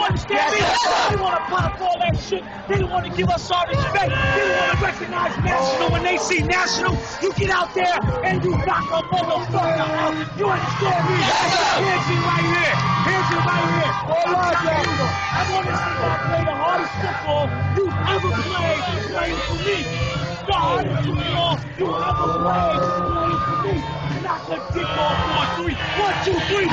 You understand me? They want to pop all that shit. They want to give us our respect. They want to recognize national. When they see national, you get out there and you knock a motherfucker out. You understand me? Here's you right here. Here's you right here. Hold on, I want to see you play the hardest football you've ever played. playing for me. The hardest football you ever played. Play for me. Knock a dick off one, three. One, two, three.